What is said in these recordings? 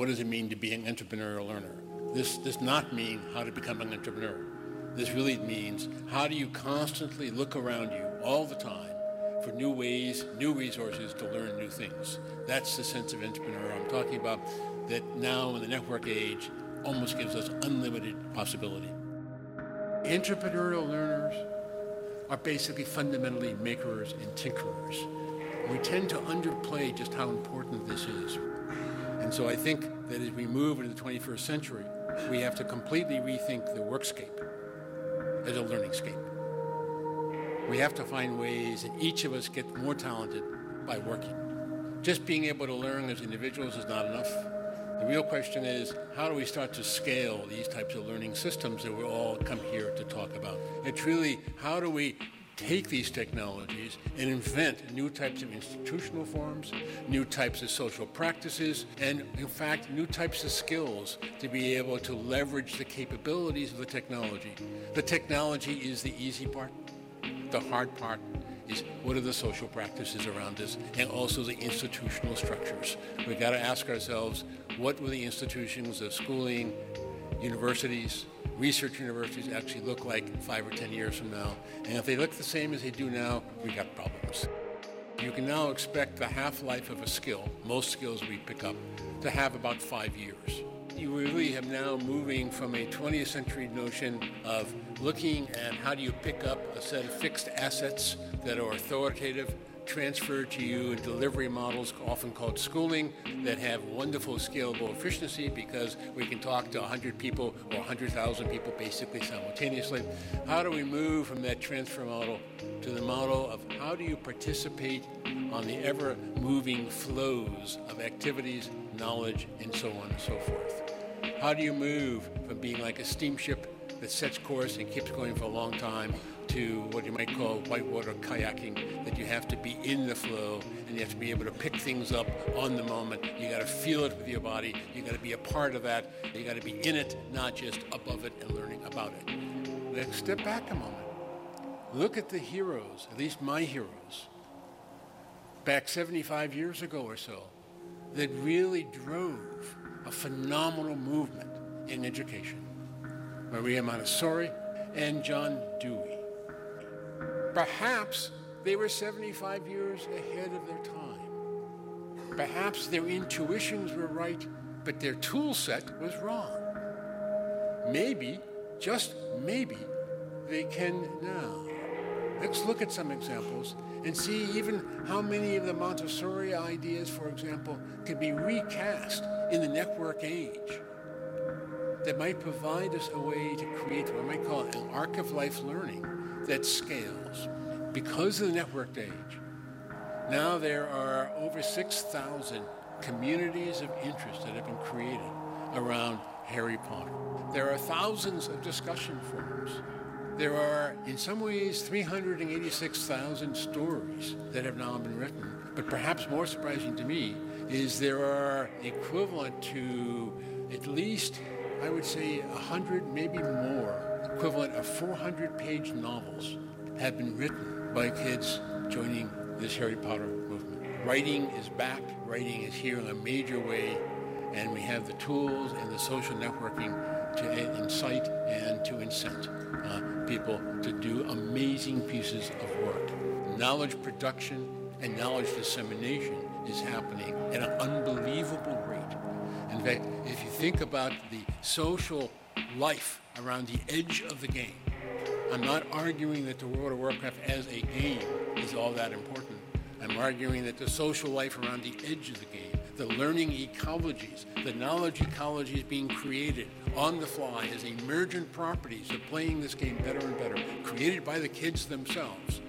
what does it mean to be an entrepreneurial learner? This does not mean how to become an entrepreneur. This really means how do you constantly look around you all the time for new ways, new resources to learn new things. That's the sense of entrepreneur I'm talking about that now in the network age almost gives us unlimited possibility. Entrepreneurial learners are basically fundamentally makers and tinkerers. We tend to underplay just how important this is. And so I think that as we move into the 21st century, we have to completely rethink the workscape as a learning scape. We have to find ways that each of us get more talented by working. Just being able to learn as individuals is not enough. The real question is, how do we start to scale these types of learning systems that we all come here to talk about? It's really, how do we take these technologies and invent new types of institutional forms, new types of social practices, and in fact, new types of skills to be able to leverage the capabilities of the technology. The technology is the easy part. The hard part is what are the social practices around us and also the institutional structures. We've got to ask ourselves what were the institutions of schooling, universities, research universities actually look like five or ten years from now. And if they look the same as they do now, we got problems. You can now expect the half-life of a skill, most skills we pick up, to have about five years you really have now moving from a 20th century notion of looking at how do you pick up a set of fixed assets that are authoritative, transferred to you delivery models, often called schooling, that have wonderful scalable efficiency because we can talk to 100 people or 100,000 people basically simultaneously. How do we move from that transfer model to the model of how do you participate on the ever moving flows of activities, knowledge, and so on and so forth? How do you move from being like a steamship that sets course and keeps going for a long time to what you might call whitewater kayaking, that you have to be in the flow and you have to be able to pick things up on the moment. You got to feel it with your body. You got to be a part of that. You got to be in it, not just above it and learning about it. Let's step back a moment. Look at the heroes, at least my heroes, back 75 years ago or so, that really drove a phenomenal movement in education. Maria Montessori and John Dewey. Perhaps they were 75 years ahead of their time. Perhaps their intuitions were right, but their tool set was wrong. Maybe, just maybe, they can now. Let's look at some examples and see even how many of the Montessori ideas, for example, can be recast in the network age that might provide us a way to create what I might call an arc of life learning that scales. Because of the networked age, now there are over 6,000 communities of interest that have been created around Harry Potter. There are thousands of discussion forums there are, in some ways, 386,000 stories that have now been written. But perhaps more surprising to me is there are equivalent to at least, I would say, 100, maybe more, equivalent of 400 page novels have been written by kids joining this Harry Potter movement. Writing is back, writing is here in a major way, and we have the tools and the social networking to incite and to incent uh, people to do amazing pieces of work. Knowledge production and knowledge dissemination is happening at an unbelievable rate. In fact, if you think about the social life around the edge of the game, I'm not arguing that the World of Warcraft as a game is all that important. I'm arguing that the social life around the edge of the game, the learning ecologies, the knowledge ecologies being created on the fly as emergent properties of playing this game better and better, created by the kids themselves,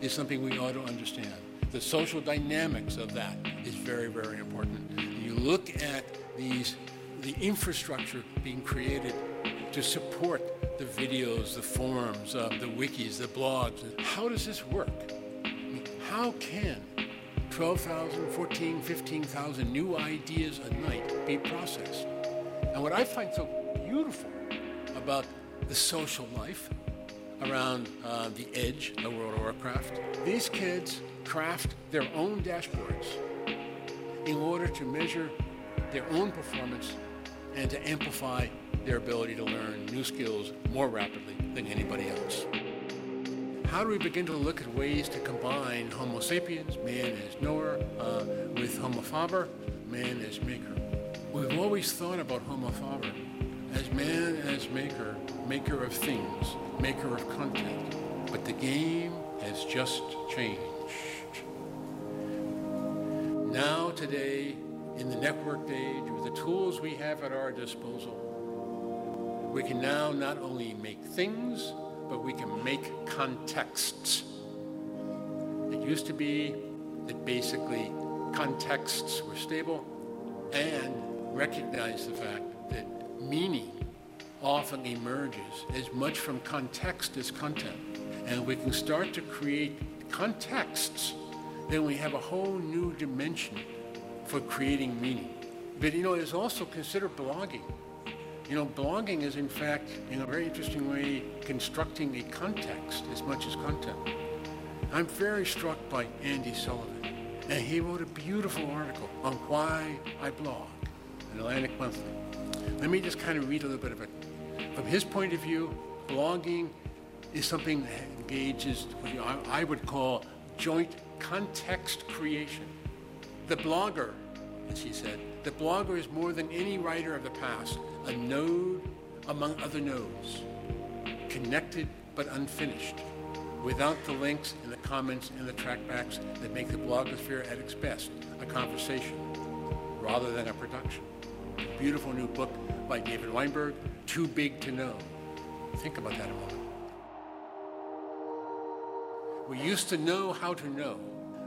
is something we ought to understand. The social dynamics of that is very, very important. You look at these, the infrastructure being created to support the videos, the forums, uh, the wikis, the blogs. How does this work? How can 12,000, 14, 15,000 new ideas a night be processed? And what I find so beautiful about the social life around uh, the edge of World of Warcraft. These kids craft their own dashboards in order to measure their own performance and to amplify their ability to learn new skills more rapidly than anybody else. How do we begin to look at ways to combine Homo sapiens, man as knower, uh, with Homo faber, man as maker? We've always thought about Homo faber as man as maker, maker of things, maker of content. But the game has just changed. Now, today, in the networked age, with the tools we have at our disposal, we can now not only make things, but we can make contexts. It used to be that basically contexts were stable and recognize the fact that meaning often emerges as much from context as content. And we can start to create contexts, then we have a whole new dimension for creating meaning. But you know, it's also consider blogging. You know, blogging is in fact, in a very interesting way, constructing a context as much as content. I'm very struck by Andy Sullivan, and he wrote a beautiful article on why I blog in Atlantic Monthly. Let me just kind of read a little bit of it. From his point of view, blogging is something that engages what I would call joint context creation. The blogger, as he said, the blogger is more than any writer of the past, a node among other nodes, connected but unfinished, without the links and the comments and the trackbacks that make the blogosphere at its best a conversation rather than a production. Beautiful new book by David Weinberger, Too Big to Know. Think about that a moment. We used to know how to know.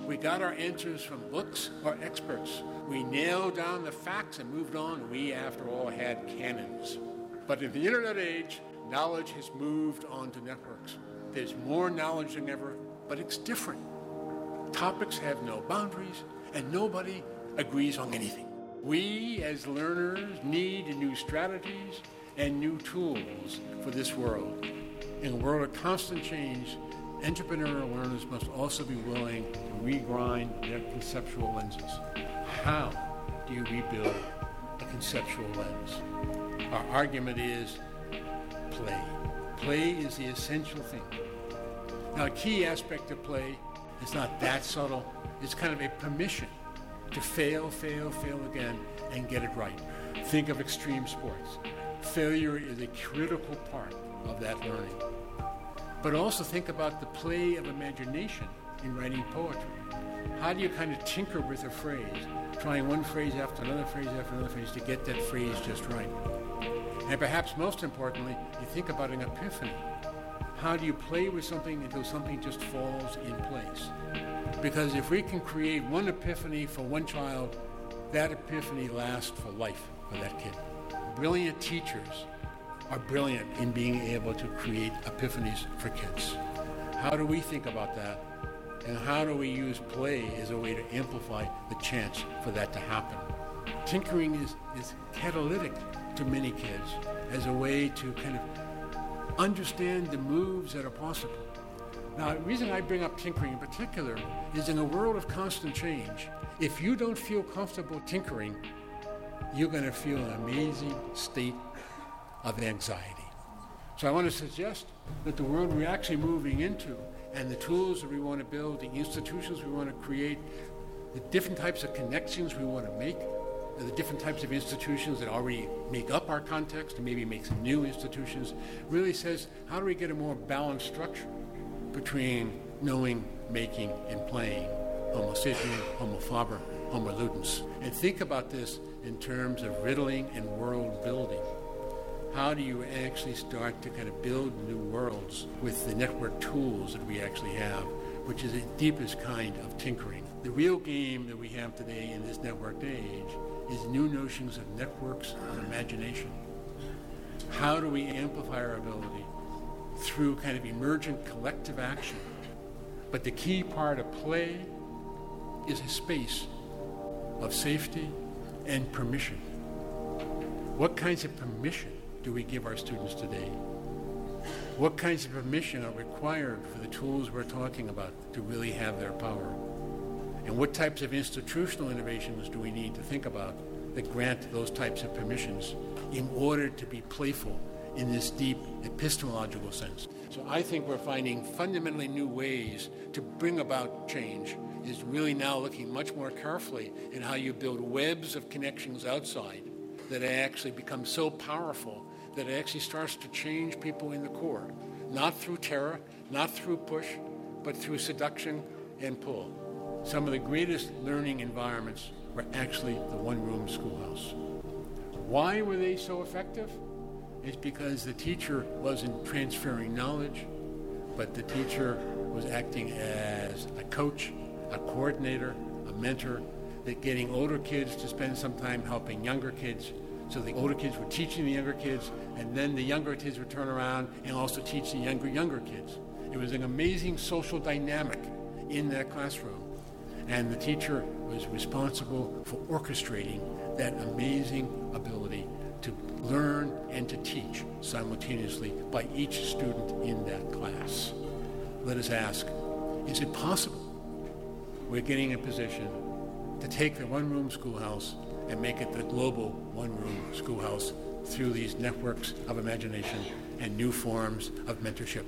We got our answers from books or experts. We nailed down the facts and moved on. We, after all, had canons. But in the internet age, knowledge has moved on to networks. There's more knowledge than ever, but it's different. Topics have no boundaries, and nobody agrees on anything. We, as learners, need new strategies and new tools for this world. In a world of constant change, entrepreneurial learners must also be willing to regrind their conceptual lenses. How do you rebuild a conceptual lens? Our argument is play. Play is the essential thing. Now, a key aspect of play is not that subtle. It's kind of a permission to fail, fail, fail again, and get it right. Think of extreme sports. Failure is a critical part of that learning. But also think about the play of imagination in writing poetry. How do you kind of tinker with a phrase, trying one phrase after another phrase after another phrase to get that phrase just right? And perhaps most importantly, you think about an epiphany. How do you play with something until something just falls in place? Because if we can create one epiphany for one child, that epiphany lasts for life for that kid. Brilliant teachers are brilliant in being able to create epiphanies for kids. How do we think about that? And how do we use play as a way to amplify the chance for that to happen? Tinkering is, is catalytic to many kids as a way to kind of understand the moves that are possible. Now, the reason I bring up tinkering in particular is in a world of constant change, if you don't feel comfortable tinkering, you're going to feel an amazing state of anxiety. So I want to suggest that the world we're actually moving into and the tools that we want to build, the institutions we want to create, the different types of connections we want to make, the different types of institutions that already make up our context and maybe make some new institutions, really says how do we get a more balanced structure between knowing, making, and playing, homo sapien, homo faber, homo ludens. And think about this in terms of riddling and world building. How do you actually start to kind of build new worlds with the network tools that we actually have, which is the deepest kind of tinkering? The real game that we have today in this networked age is new notions of networks of imagination. How do we amplify our ability through kind of emergent collective action. But the key part of play is a space of safety and permission. What kinds of permission do we give our students today? What kinds of permission are required for the tools we're talking about to really have their power? And what types of institutional innovations do we need to think about that grant those types of permissions in order to be playful in this deep epistemological sense. So I think we're finding fundamentally new ways to bring about change is really now looking much more carefully in how you build webs of connections outside that actually become so powerful that it actually starts to change people in the core. Not through terror, not through push, but through seduction and pull. Some of the greatest learning environments were actually the one room schoolhouse. Why were they so effective? It's because the teacher wasn't transferring knowledge, but the teacher was acting as a coach, a coordinator, a mentor, that getting older kids to spend some time helping younger kids. So the older kids were teaching the younger kids, and then the younger kids would turn around and also teach the younger, younger kids. It was an amazing social dynamic in that classroom. And the teacher was responsible for orchestrating that amazing ability to learn and to teach simultaneously by each student in that class. Let us ask, is it possible we're getting in a position to take the one-room schoolhouse and make it the global one-room schoolhouse through these networks of imagination and new forms of mentorship?